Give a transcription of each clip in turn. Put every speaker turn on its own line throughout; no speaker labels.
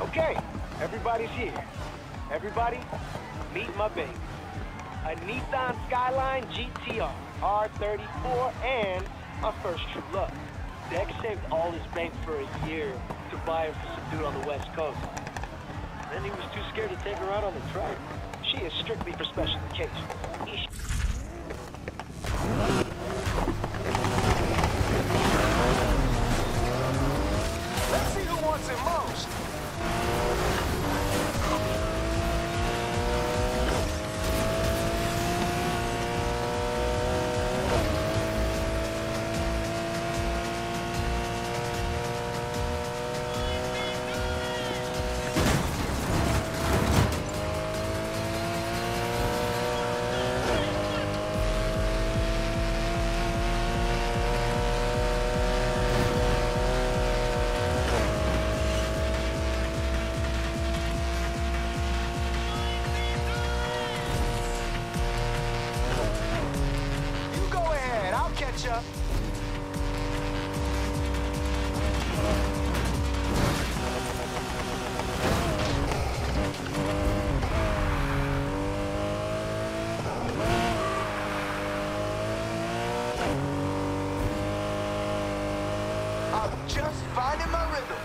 Okay, everybody's here. Everybody, meet my baby. A Nissan Skyline GTR, R34, and my first true love. Dex saved all his bank for a year to buy her for some dude on the west coast. Then he was too scared to take her out on the track. She is strictly for special occasions.
I'm just finding my rhythm.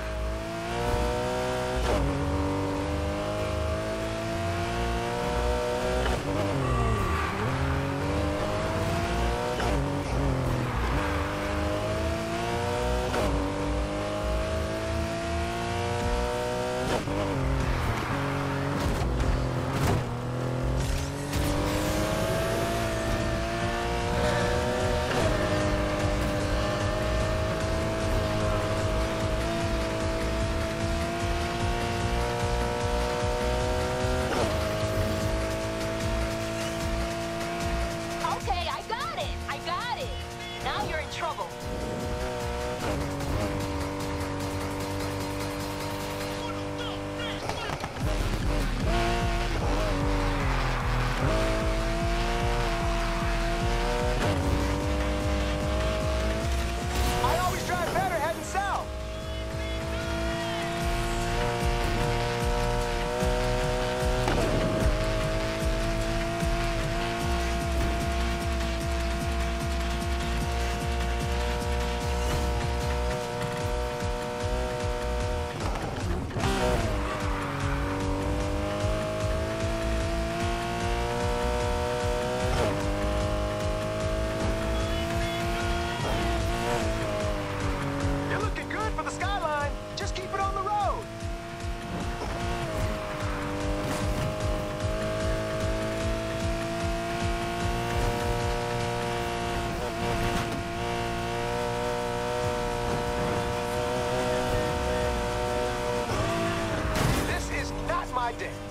Not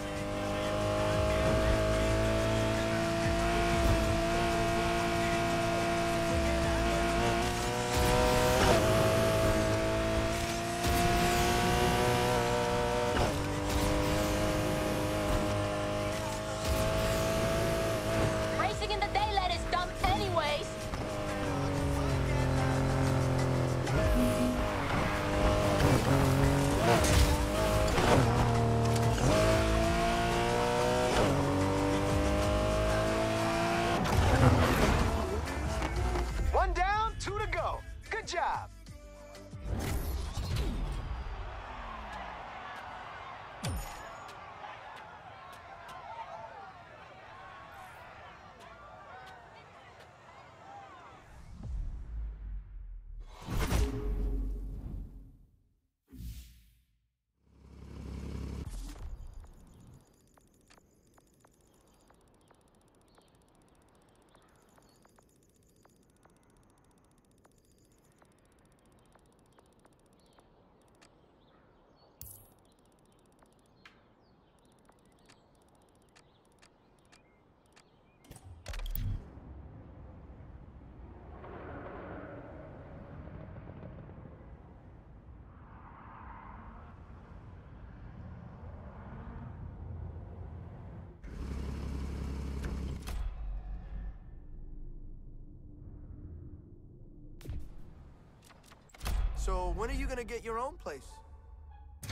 So when are you gonna get your own place?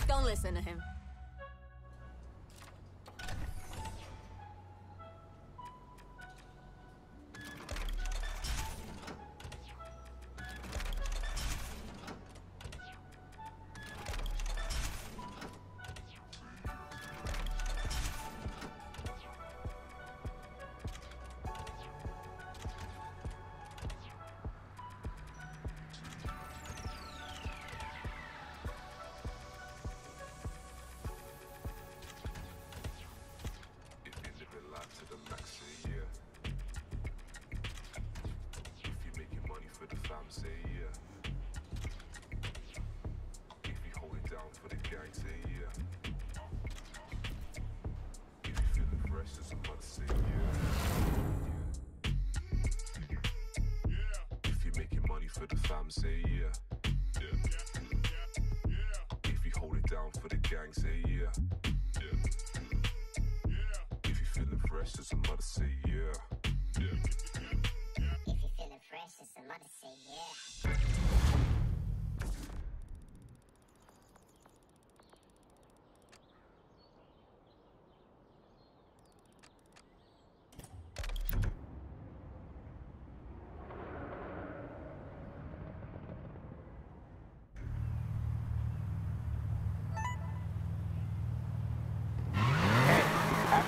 Don't listen to him.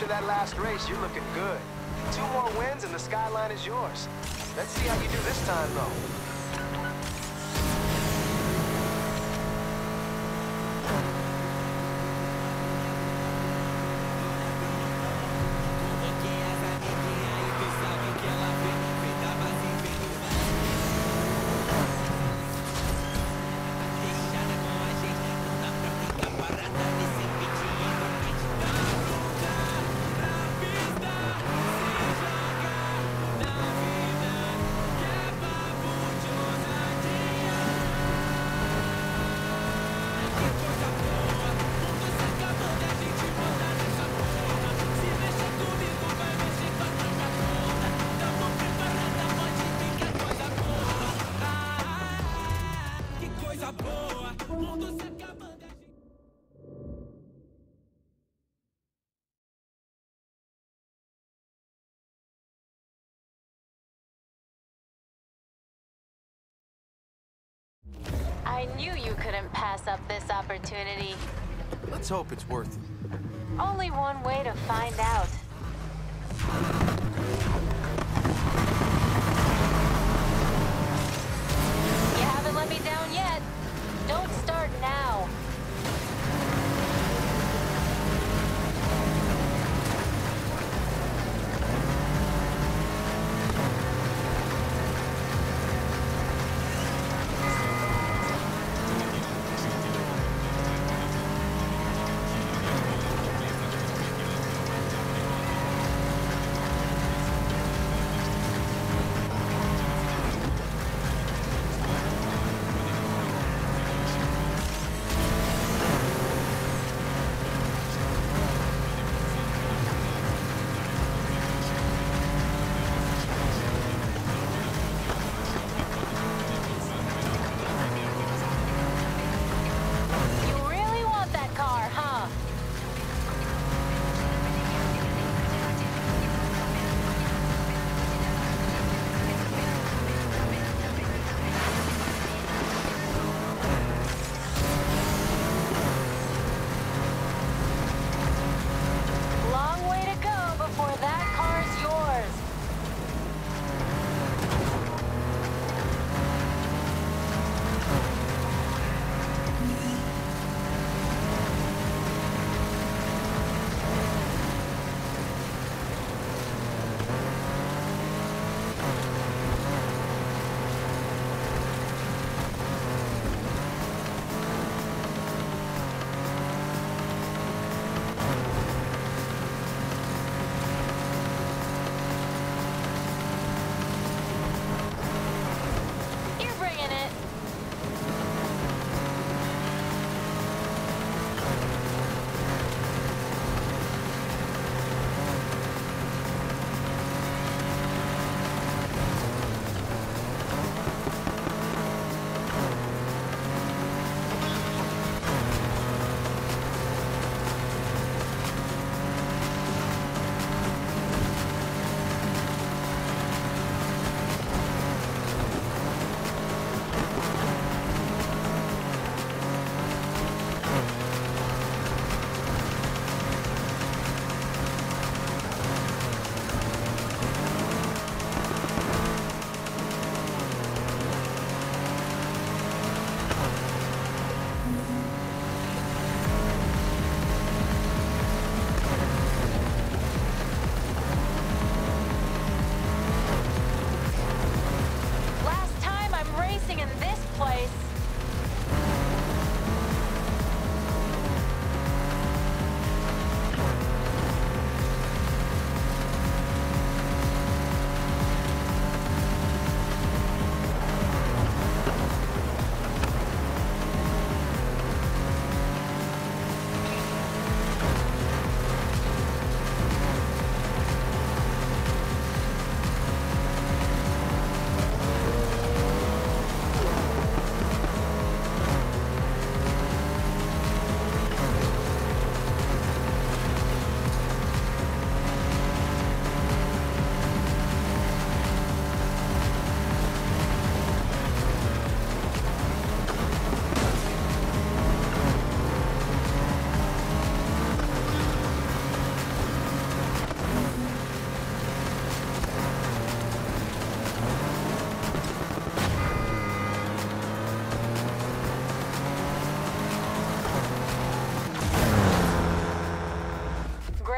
That last race, you're looking good. Two more wins and the skyline is yours. Let's see how you do this time, though.
Knew you couldn't pass up this opportunity.
Let's hope it's worth it.
Only one way to find out. You haven't let me down yet. Don't start now.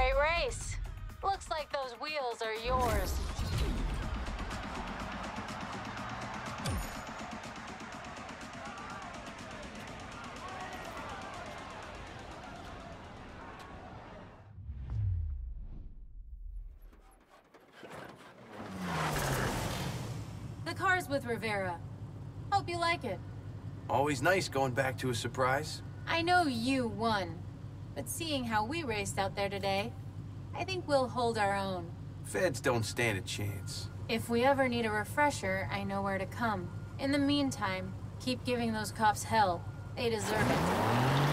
Great race. Looks like those wheels are yours.
The car's with Rivera. Hope you like it.
Always nice going back to a surprise.
I know you won, but seeing how we raced out there today, I think we'll hold our own.
Feds don't stand a chance.
If we ever need a refresher, I know where to come. In the meantime, keep giving those cops hell. They deserve it.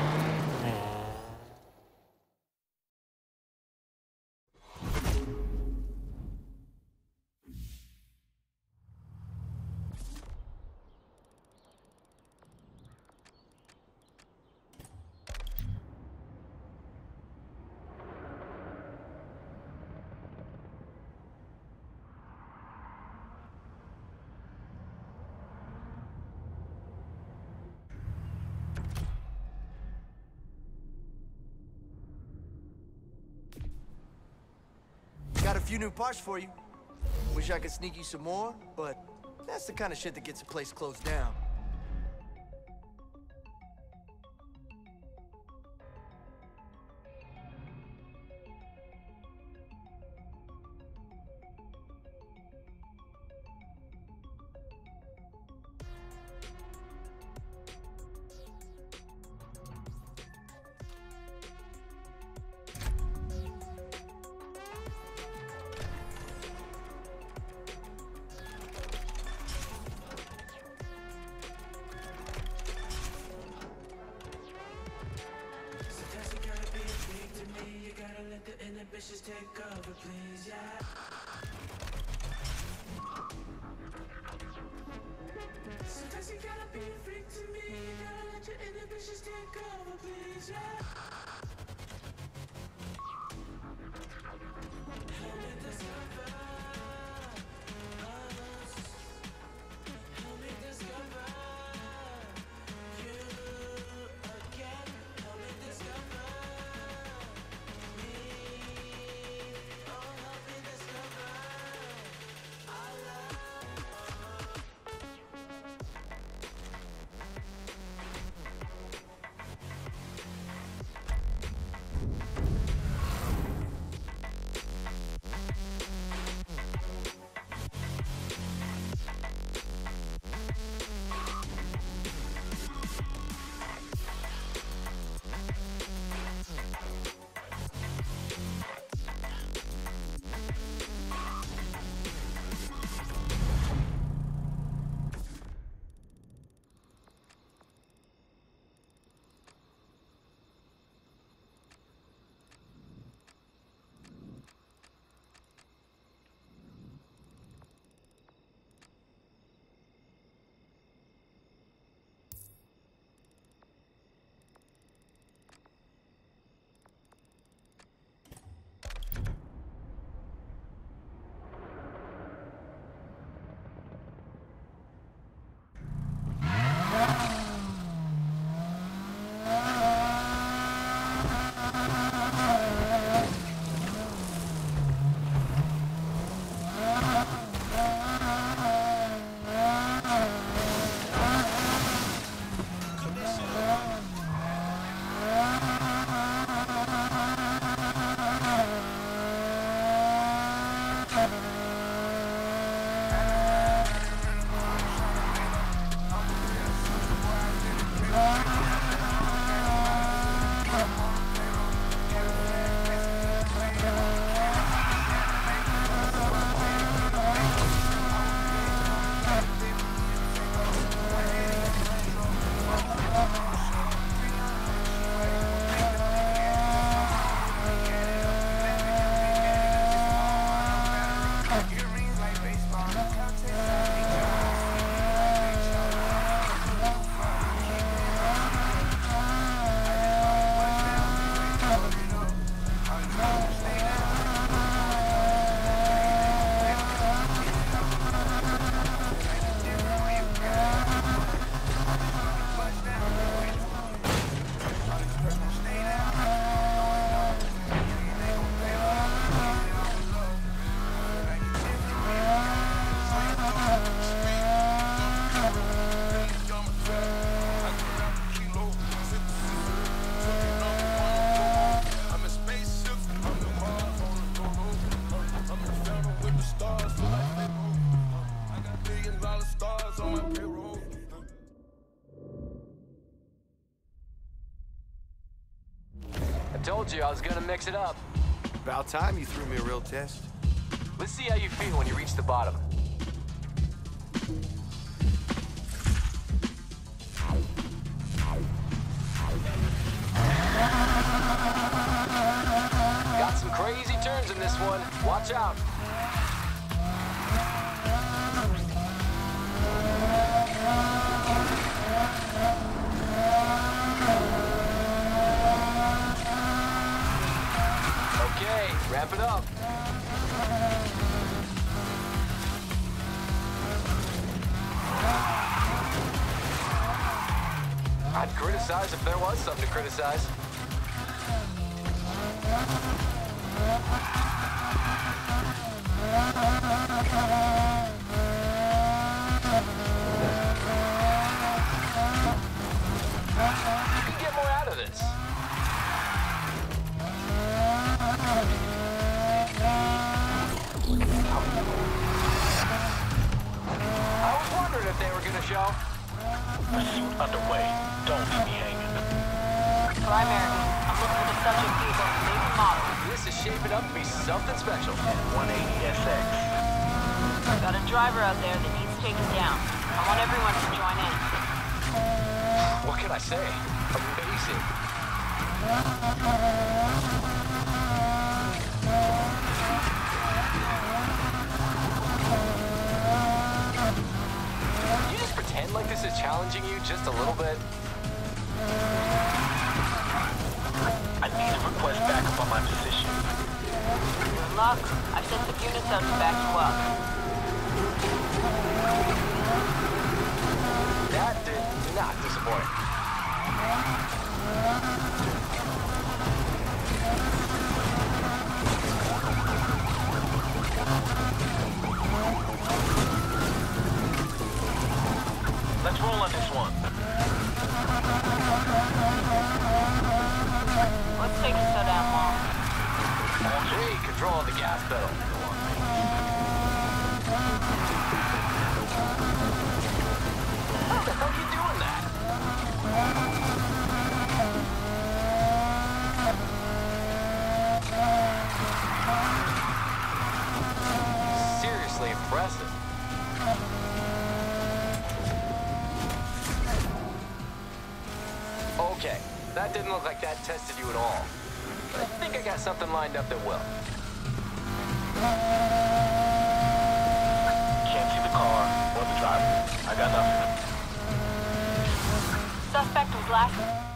Few new parts for you. Wish I could sneak you some more, but that's the kind of shit that gets a place closed down.
Gotta
be a freak to me. Gotta let your inhibitions take over, please, yeah.
you I was gonna mix it up.
About time you threw me a real test.
Let's see how you feel when you reach the bottom.
shaken down. I want everyone to join in.
What can I say? Amazing. Can you just pretend like this is challenging you just a little bit?
I need to request backup on my position.
Good luck. I sent the units out to back you up.
That did not disappoint.
Let's roll on this one.
What's taking so damn long?
LG, control the gas pedal. Seriously impressive. Okay, that didn't look like that tested you at all. But I think I got something lined up that will.
Can't see the car or the driver. I got nothing.
Suspect was last...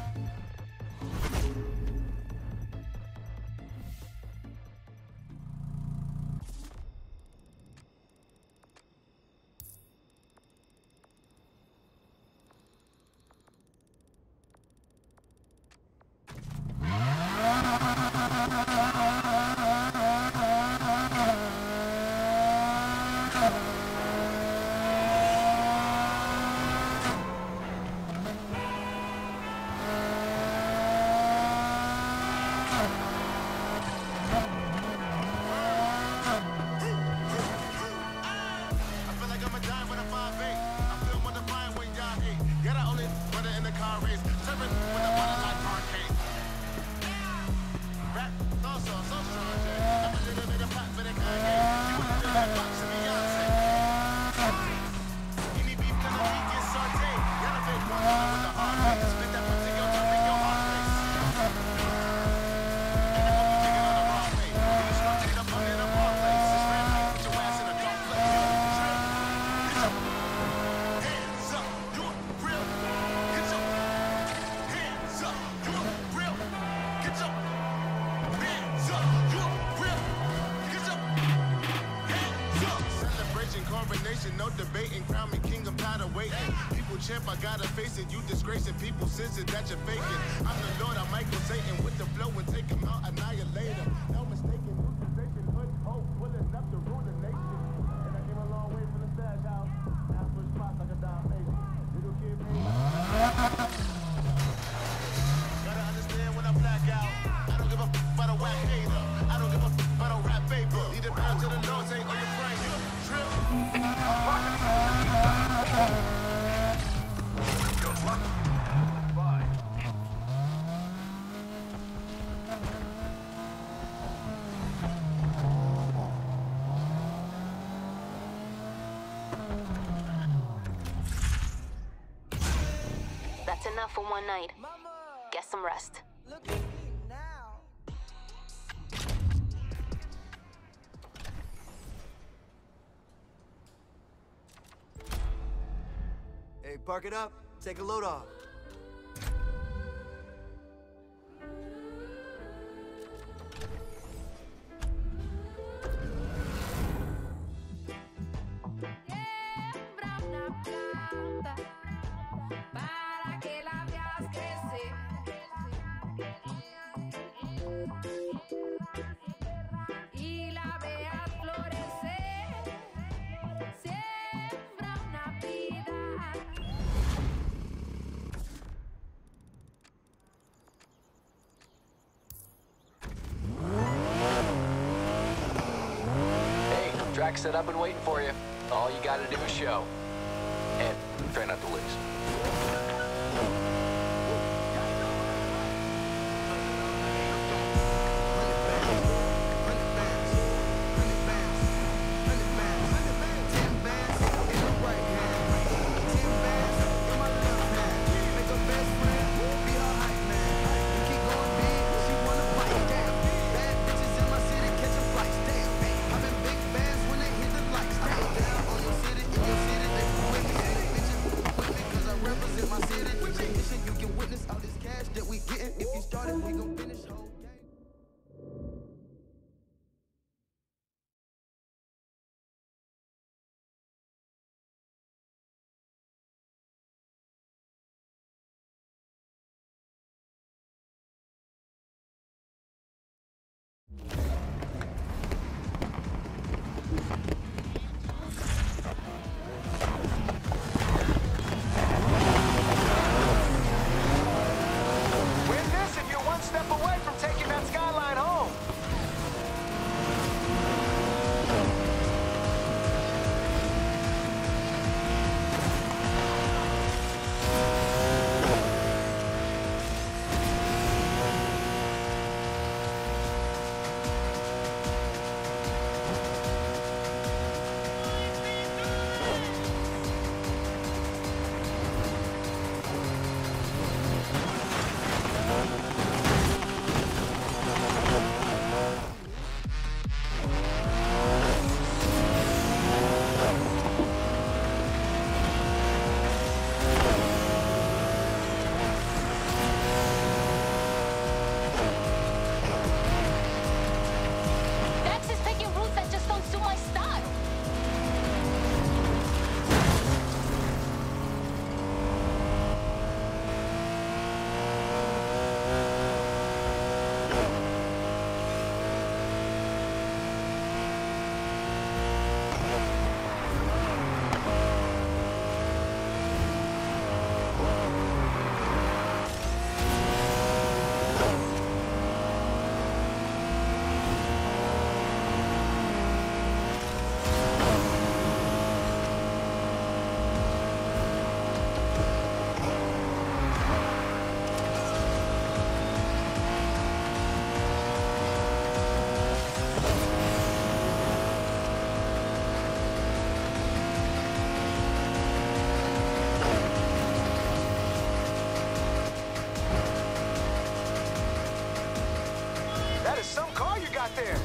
for one
night. Get some rest.
Hey, park it up. Take a load off.
set up
got there?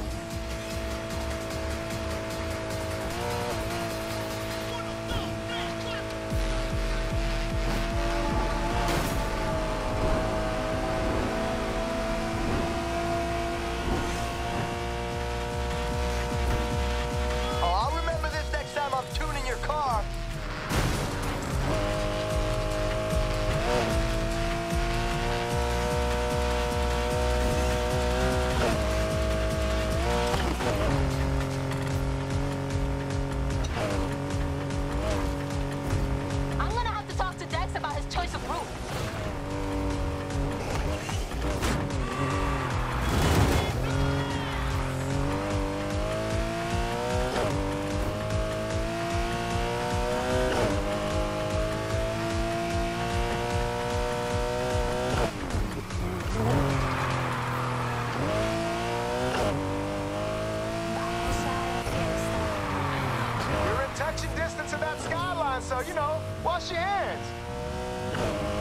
distance to that skyline, so, you know, wash your hands.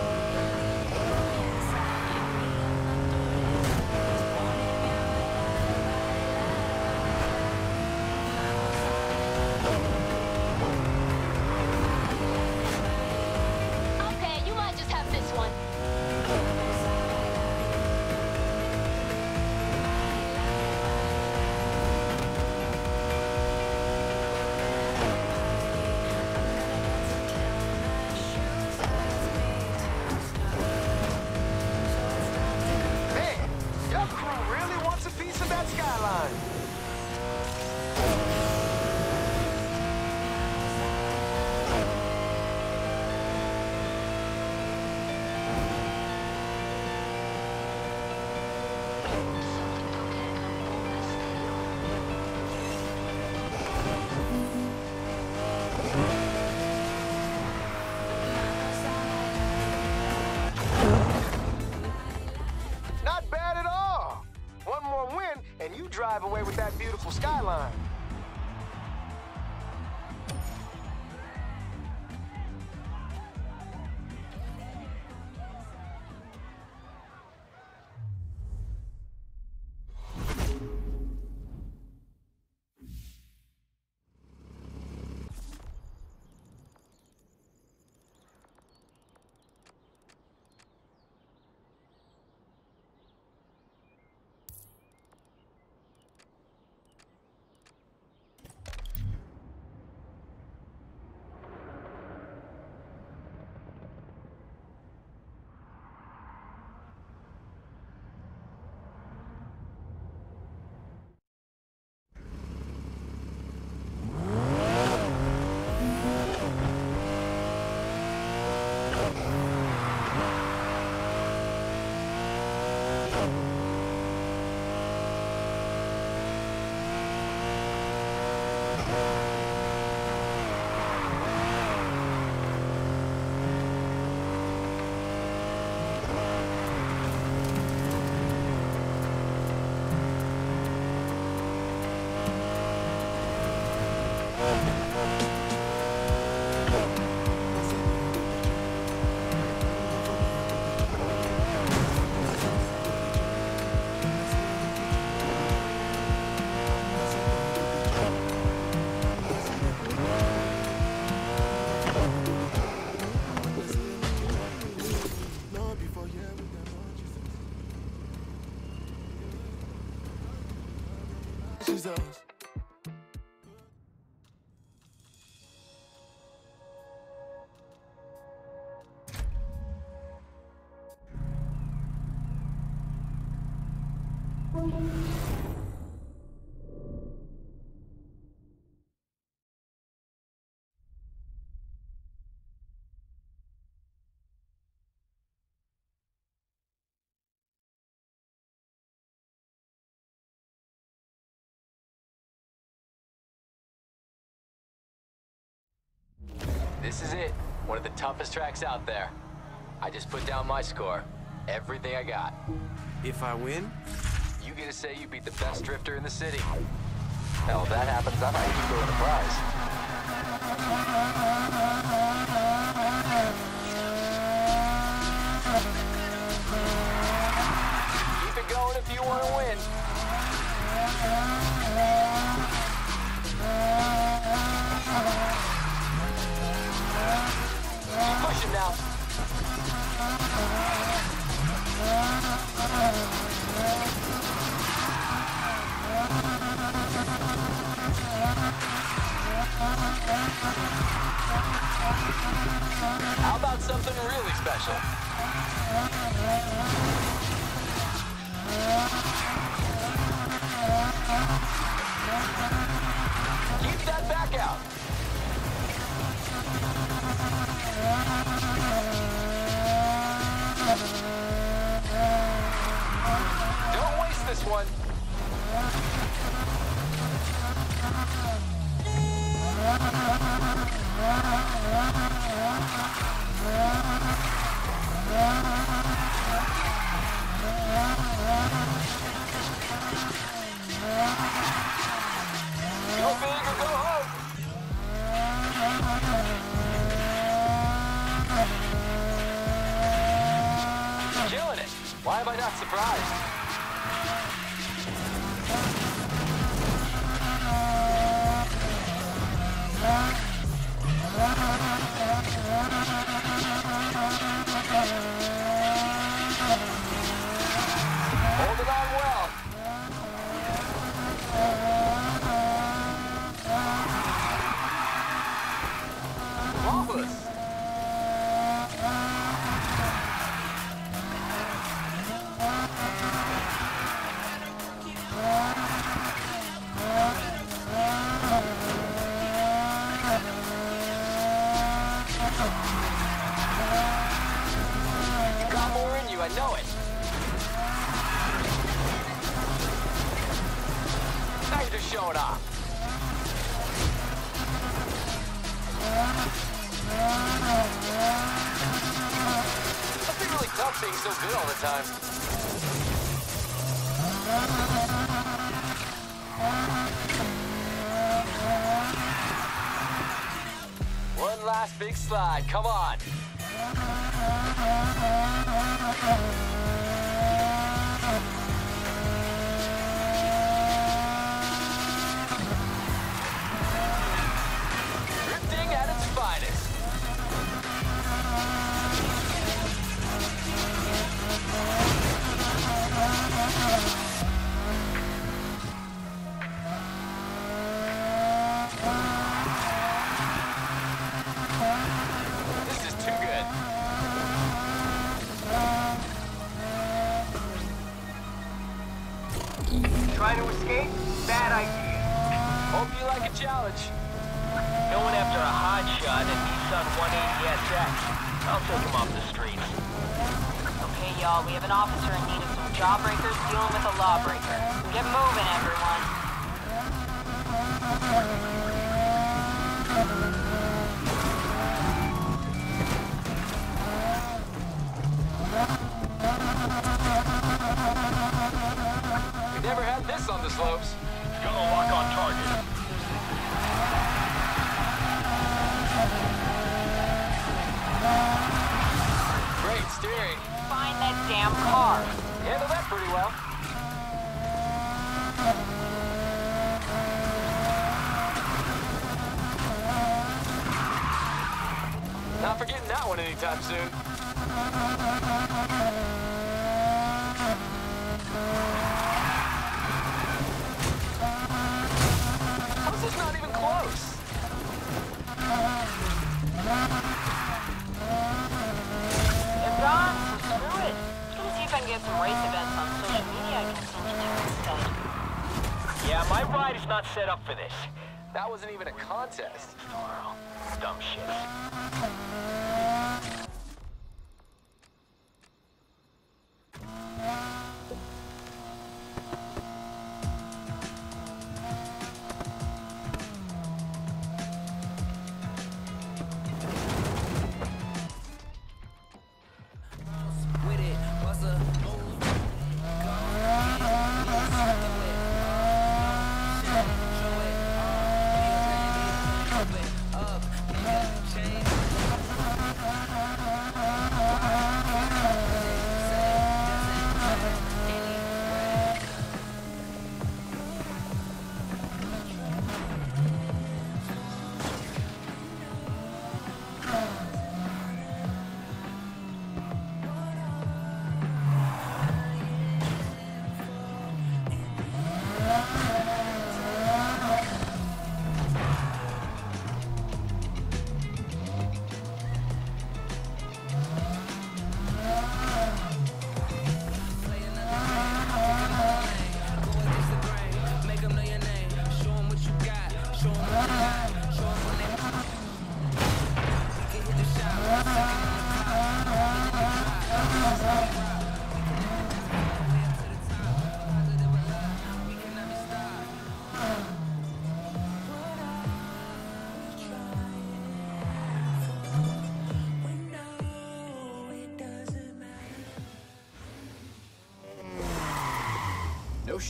Jesus.
This is it. One of the toughest tracks out there. I just put down my score. Everything I got.
If I win,
You get to say you beat the best drifter in the city. Hell, if that happens, I might even go in a prize. Keep it going if you want to win. How about something really special? Keep that back out. Don't waste this one. Why am I not surprised? よし! Tough being so good all the time. One last big slide. Come on.
Try to escape? Bad idea.
Hope you like a challenge.
Going after a hotshot in Nissan 180SX. I'll take him off the streets.
Okay, y'all, we have an officer in need of some jawbreakers dealing with a lawbreaker. Get moving, everyone.
The slopes.
Gonna lock on target.
Great steering.
Find that damn car.
Handled that pretty well. Not forgetting that one anytime soon.
Get some race events on social media I can send you to instead.
Yeah, my ride is not set up for this.
That wasn't even a contest.
Dumb shit.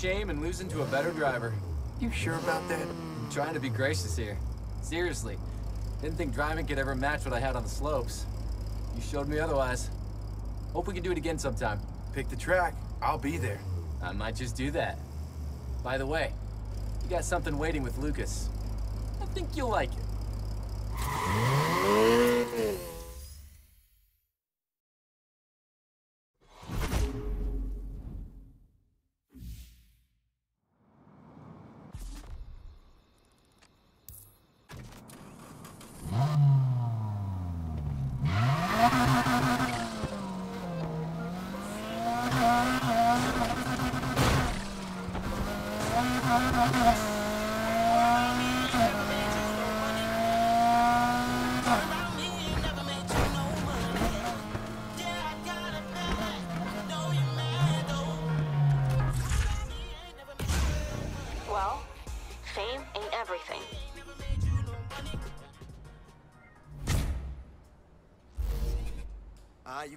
Shame in losing to a better driver.
You sure about that?
I'm trying to be gracious here. Seriously. Didn't think driving could ever match what I had on the slopes. You showed me otherwise. Hope we can do it again sometime.
Pick the track. I'll be there.
I might just do that. By the way, you got something waiting with Lucas. I think you'll like it.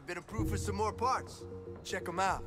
Been approved for some more parts. Check them out.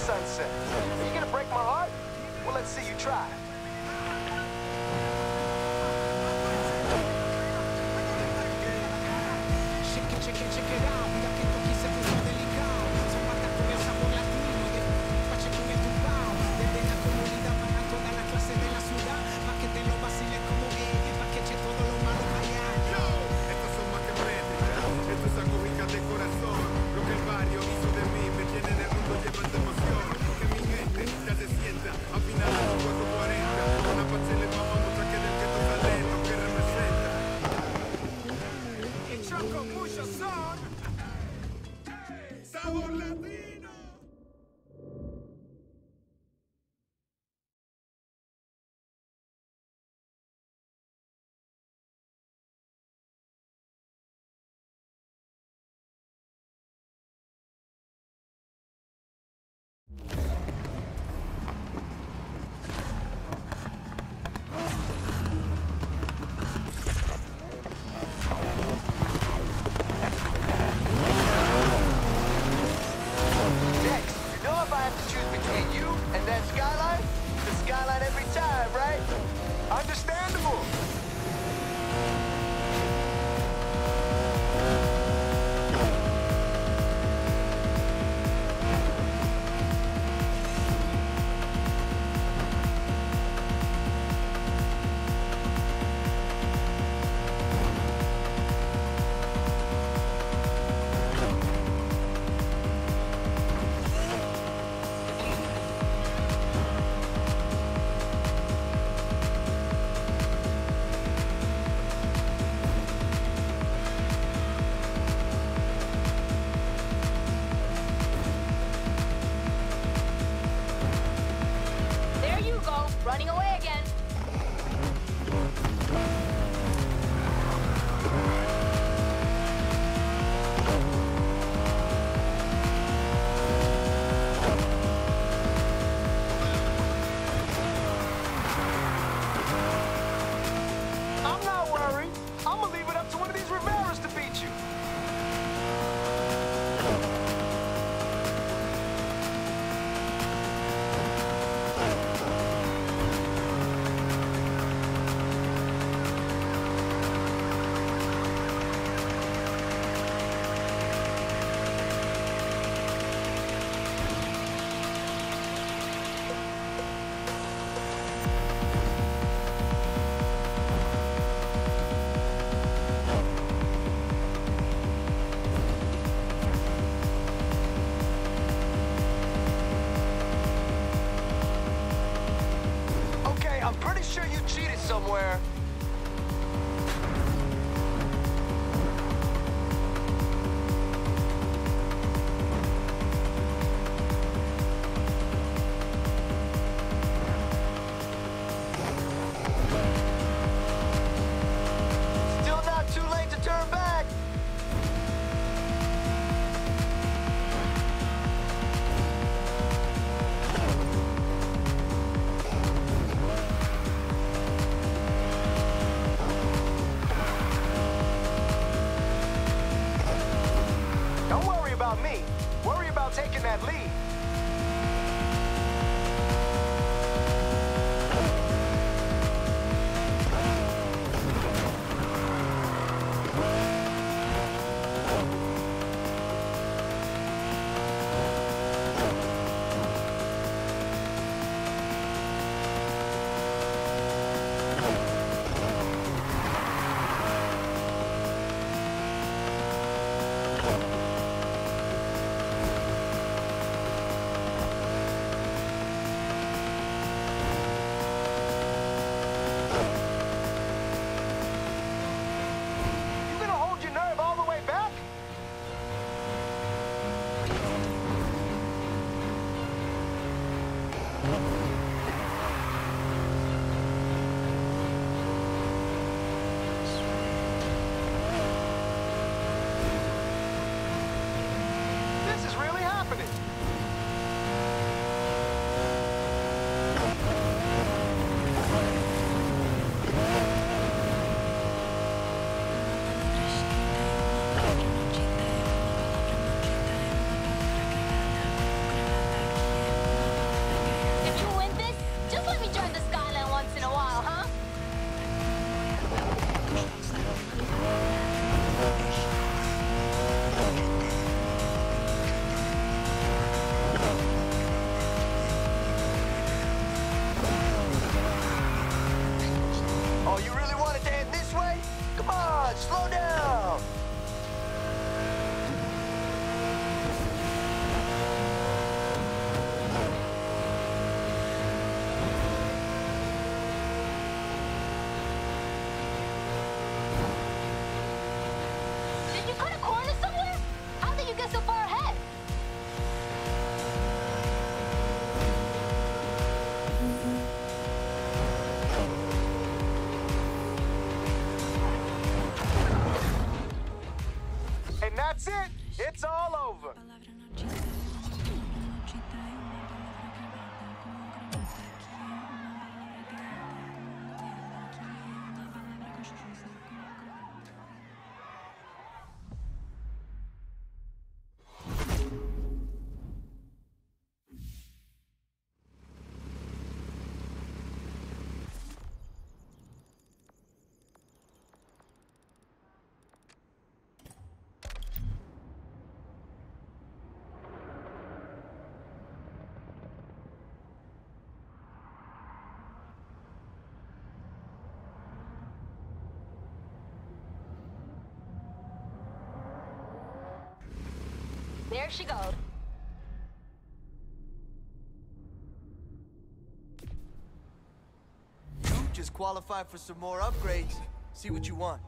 sunset. Are you gonna break my heart? Well, let's see you try.
It, it, it out.
There
she goes.
You just qualified for some more upgrades. See what you want.